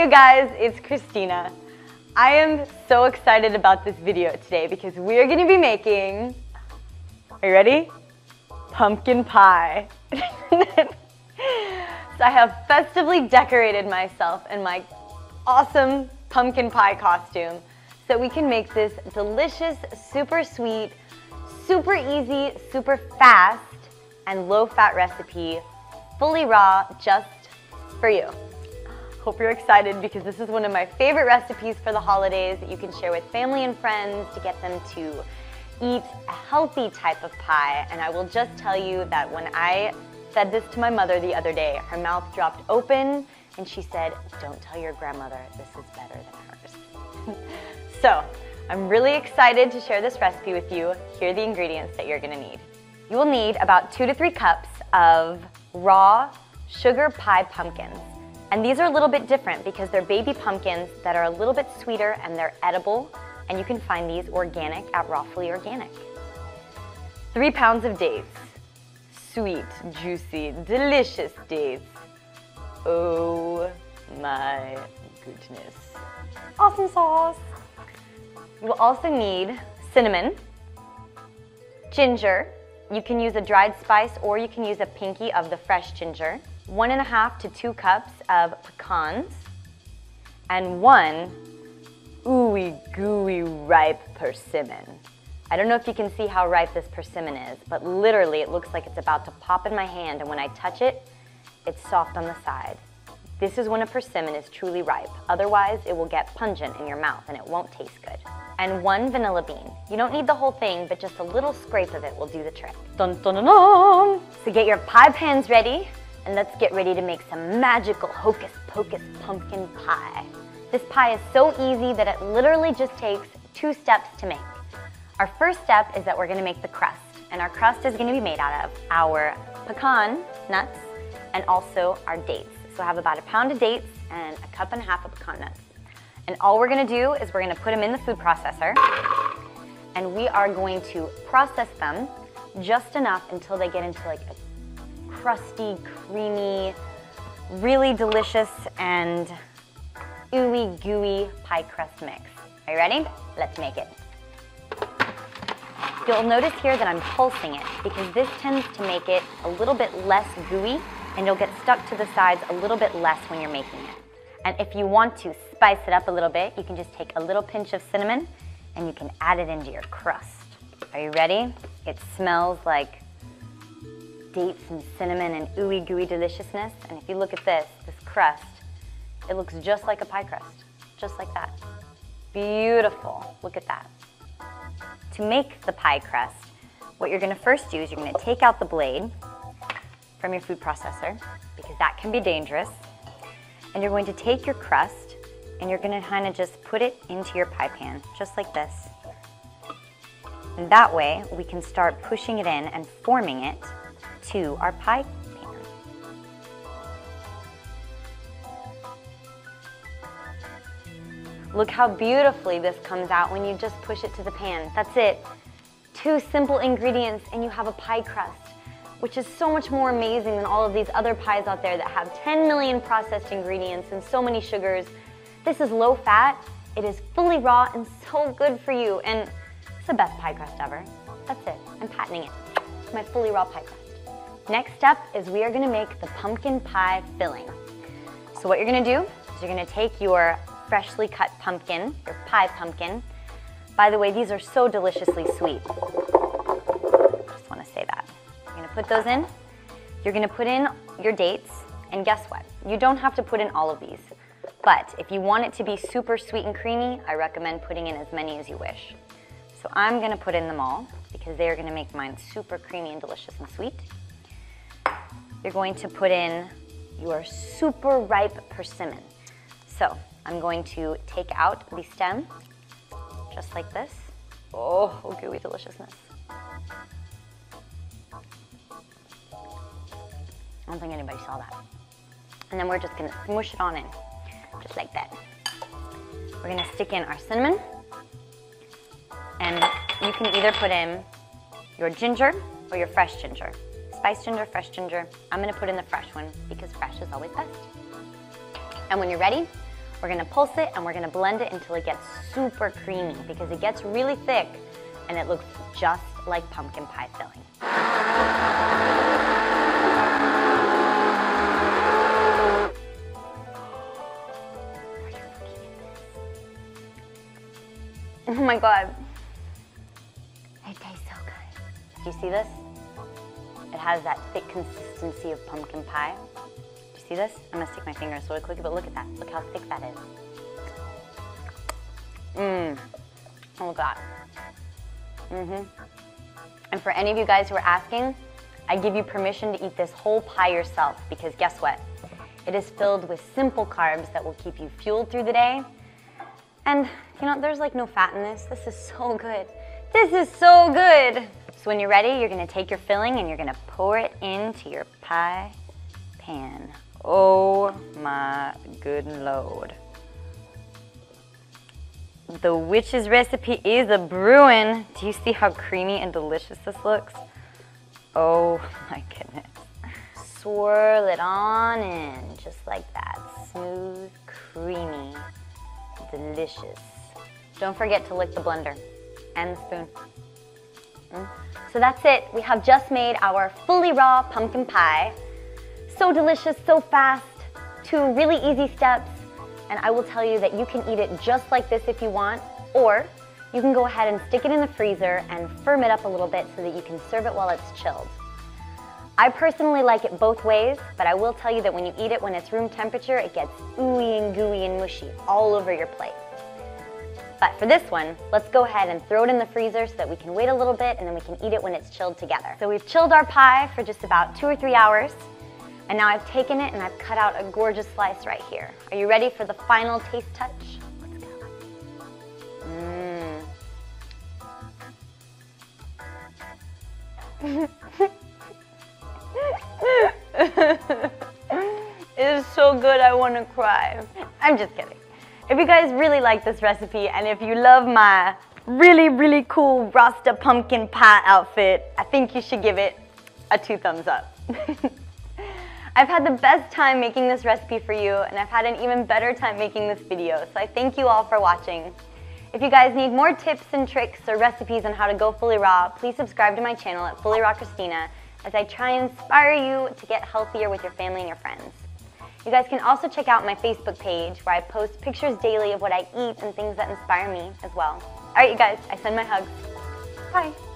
Hey you guys, it's Kristina. I am so excited about this video today because we are gonna be making, are you ready? Pumpkin pie. so I have festively decorated myself in my awesome pumpkin pie costume so we can make this delicious, super sweet, super easy, super fast, and low fat recipe, fully raw, just for you. Hope you're excited because this is one of my favorite recipes for the holidays that you can share with family and friends to get them to eat a healthy type of pie. And I will just tell you that when I said this to my mother the other day, her mouth dropped open and she said, don't tell your grandmother this is better than hers. so I'm really excited to share this recipe with you. Here are the ingredients that you're gonna need. You will need about two to three cups of raw sugar pie pumpkins. And these are a little bit different because they're baby pumpkins that are a little bit sweeter and they're edible. And you can find these organic at Rawfully Organic. Three pounds of dates. Sweet, juicy, delicious dates. Oh my goodness. Awesome sauce. You will also need cinnamon, ginger. You can use a dried spice or you can use a pinky of the fresh ginger one and a half to two cups of pecans, and one ooey gooey ripe persimmon. I don't know if you can see how ripe this persimmon is, but literally it looks like it's about to pop in my hand, and when I touch it, it's soft on the side. This is when a persimmon is truly ripe. Otherwise, it will get pungent in your mouth and it won't taste good. And one vanilla bean. You don't need the whole thing, but just a little scrape of it will do the trick. Dun dun dun dun! So get your pie pans ready and let's get ready to make some magical hocus pocus pumpkin pie. This pie is so easy that it literally just takes two steps to make. Our first step is that we're gonna make the crust, and our crust is gonna be made out of our pecan nuts and also our dates. So I have about a pound of dates and a cup and a half of pecan nuts. And all we're gonna do is we're gonna put them in the food processor and we are going to process them just enough until they get into like a crusty, creamy, really delicious and ooey gooey pie crust mix. Are you ready? Let's make it. You'll notice here that I'm pulsing it because this tends to make it a little bit less gooey and you'll get stuck to the sides a little bit less when you're making it. And if you want to spice it up a little bit, you can just take a little pinch of cinnamon and you can add it into your crust. Are you ready? It smells like dates and cinnamon and ooey gooey deliciousness. And if you look at this, this crust, it looks just like a pie crust, just like that. Beautiful, look at that. To make the pie crust, what you're gonna first do is you're gonna take out the blade from your food processor, because that can be dangerous. And you're going to take your crust and you're gonna kind of just put it into your pie pan, just like this. And that way, we can start pushing it in and forming it to our pie pan. Look how beautifully this comes out when you just push it to the pan. That's it. Two simple ingredients and you have a pie crust, which is so much more amazing than all of these other pies out there that have 10 million processed ingredients and so many sugars. This is low fat, it is fully raw and so good for you. And it's the best pie crust ever. That's it, I'm patenting it. It's my fully raw pie crust. Next up is we are gonna make the pumpkin pie filling. So what you're gonna do is you're gonna take your freshly cut pumpkin, your pie pumpkin. By the way, these are so deliciously sweet. Just wanna say that. You're gonna put those in. You're gonna put in your dates, and guess what? You don't have to put in all of these. But if you want it to be super sweet and creamy, I recommend putting in as many as you wish. So I'm gonna put in them all because they are gonna make mine super creamy and delicious and sweet. You're going to put in your super ripe persimmon. So I'm going to take out the stem, just like this. Oh, gooey deliciousness. I don't think anybody saw that. And then we're just gonna smush it on in, just like that. We're gonna stick in our cinnamon, and you can either put in your ginger or your fresh ginger spiced ginger, fresh ginger. I'm gonna put in the fresh one because fresh is always best. And when you're ready, We're gonna pulse it and we're gonna blend it until it gets super creamy because it gets really thick and it looks just like pumpkin pie filling. Oh my god. It tastes so good. Do you see this? It has that thick consistency of pumpkin pie. Do you see this? I'm gonna stick my fingers really quickly, but look at that. Look how thick that is. Mmm. Oh god. Mm-hmm. And for any of you guys who are asking, I give you permission to eat this whole pie yourself because guess what? It is filled with simple carbs that will keep you fueled through the day. And you know, there's like no fat in this. This is so good. This is so good. So when you're ready, you're gonna take your filling and you're gonna pour it into your pie pan. Oh my good lord. The witch's recipe is a brewing. Do you see how creamy and delicious this looks? Oh my goodness. Swirl it on in, just like that. Smooth, creamy, delicious. Don't forget to lick the blender and the spoon. So that's it. We have just made our fully raw pumpkin pie. So delicious, so fast, two really easy steps. And I will tell you that you can eat it just like this if you want, or you can go ahead and stick it in the freezer and firm it up a little bit so that you can serve it while it's chilled. I personally like it both ways, but I will tell you that when you eat it when it's room temperature, it gets ooey and gooey and mushy all over your plate. But for this one, let's go ahead and throw it in the freezer so that we can wait a little bit and then we can eat it when it's chilled together. So we've chilled our pie for just about two or three hours. And now I've taken it and I've cut out a gorgeous slice right here. Are you ready for the final taste touch? Let's go. Mmm. it is so good I want to cry. I'm just kidding. If you guys really like this recipe and if you love my really, really cool Rasta pumpkin pie outfit, I think you should give it a two thumbs up. I've had the best time making this recipe for you and I've had an even better time making this video, so I thank you all for watching. If you guys need more tips and tricks or recipes on how to go fully raw, please subscribe to my channel at Fully Raw Kristina as I try and inspire you to get healthier with your family and your friends. You guys can also check out my Facebook page where I post pictures daily of what I eat and things that inspire me as well. All right, you guys, I send my hugs. Bye.